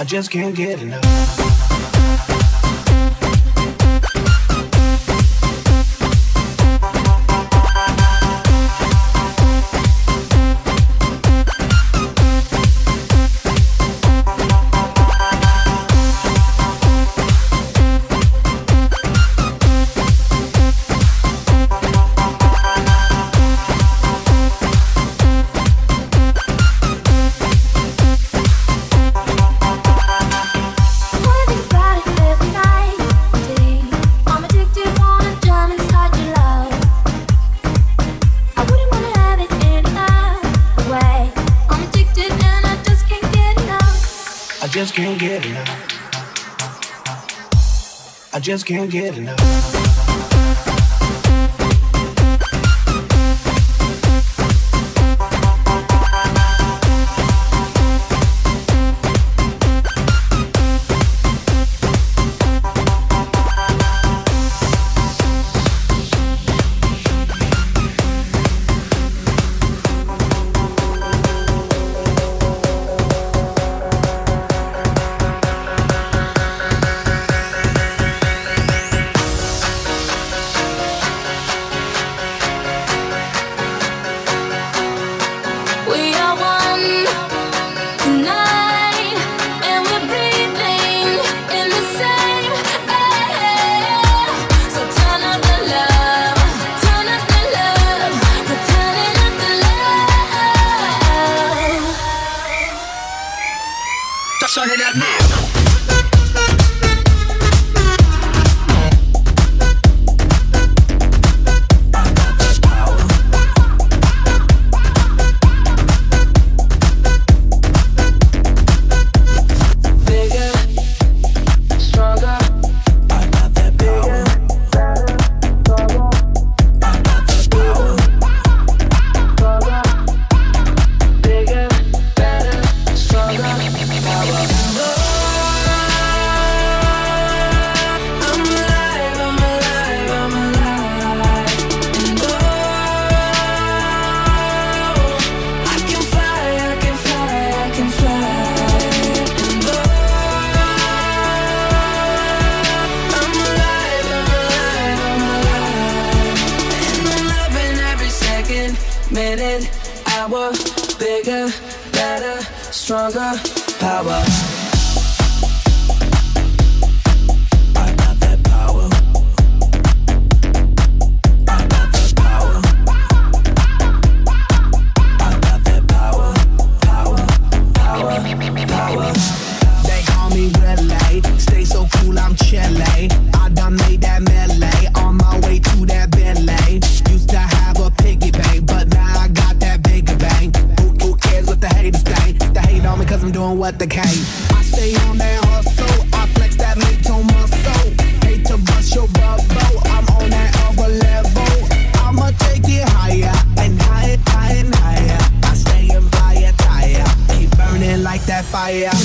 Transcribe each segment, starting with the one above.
I just can't get enough. just can't get enough. Turn it up now. minute, hour, bigger, better, stronger power.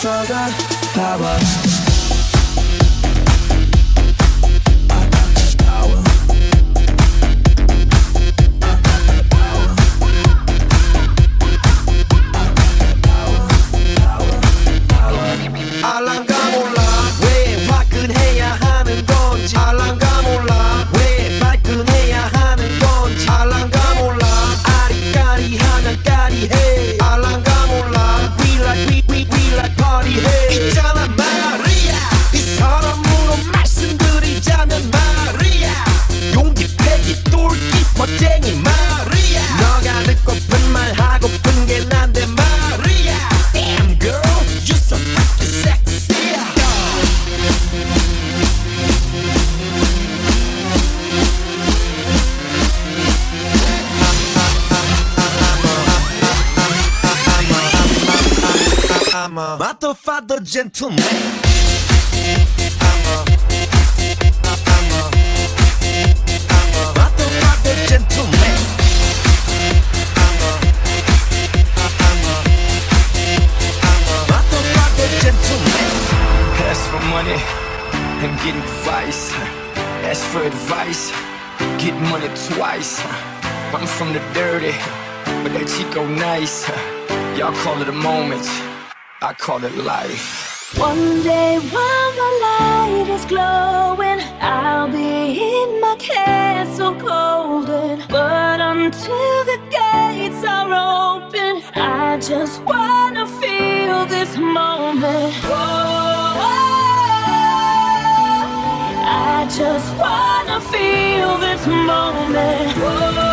for power. I'm a motherfucker gentleman. I'm a, I'm a, I'm a gentleman. I'm a, I'm a, I'm a gentleman. Ask for money and get advice. Ask for advice, get money twice. I'm from the dirty, but that Chico nice. Y'all call it a moment. I call it life. One day while the light is glowing, I'll be in my castle golden. But until the gates are open, I just wanna feel this moment. Whoa, I just wanna feel this moment. Whoa,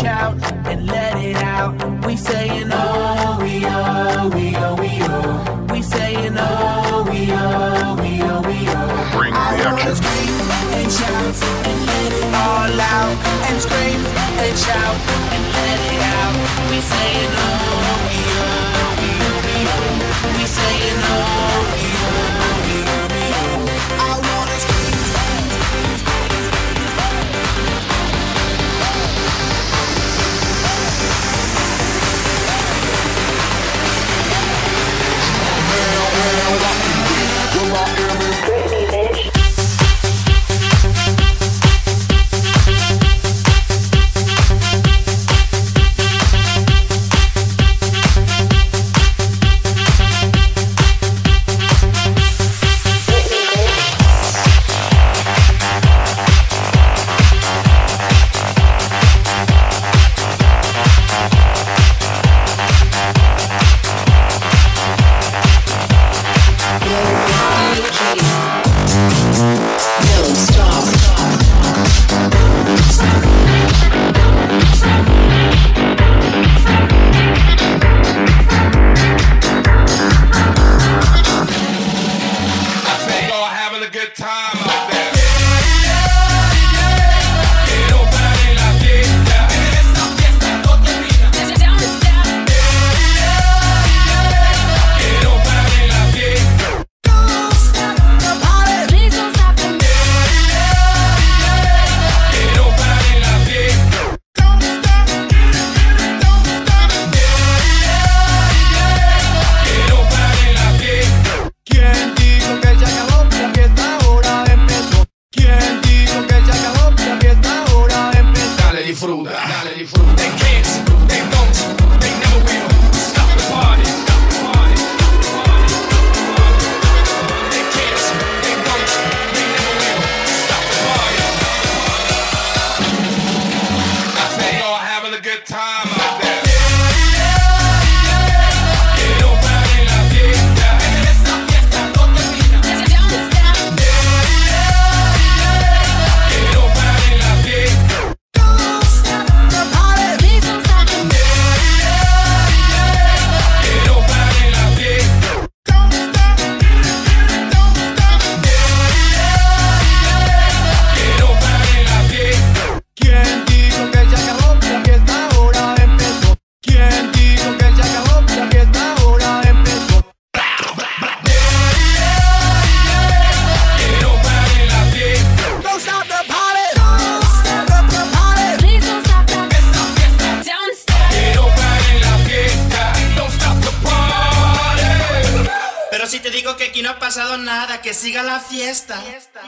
shout and let it out. We saying oh, we oh, we oh, we oh. We saying oh, we oh, we oh, we oh. Bring I the action. Scream and shout and let it all out. And scream and shout and let it out. We saying oh. digo que aquí no ha pasado nada, que siga la fiesta. fiesta.